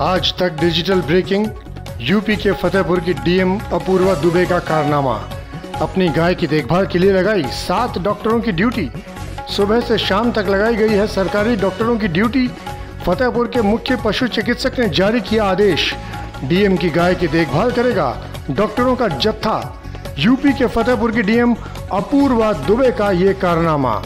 आज तक digital breaking, UP के फतेहपुर की डीएम अपूर्वा दुबे का कारनामा। अपनी गाय की देखभाल के लिए लगाई सात डॉक्टरों की ड्यूटी। सुबह से शाम तक लगाई गई है सरकारी डॉक्टरों की ड्यूटी। फतेहपुर के मुख्य पशु चिकित्सक ने जारी किया आदेश। डीएम की गाय की देखभाल करेगा डॉक्टरों का जत्था। यूपी के फतेहपुर की डीएम अपूर्वा दुबे का ये कारनामा।